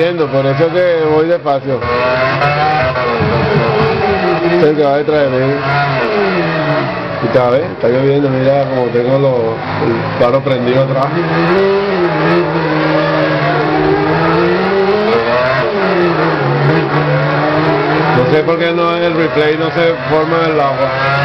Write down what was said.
por eso que voy despacio. El que va detrás de mí. Y está, ¿ves? Está lloviendo, mira como tengo los, el faro prendido atrás. No sé por qué no el replay no se forma en el agua.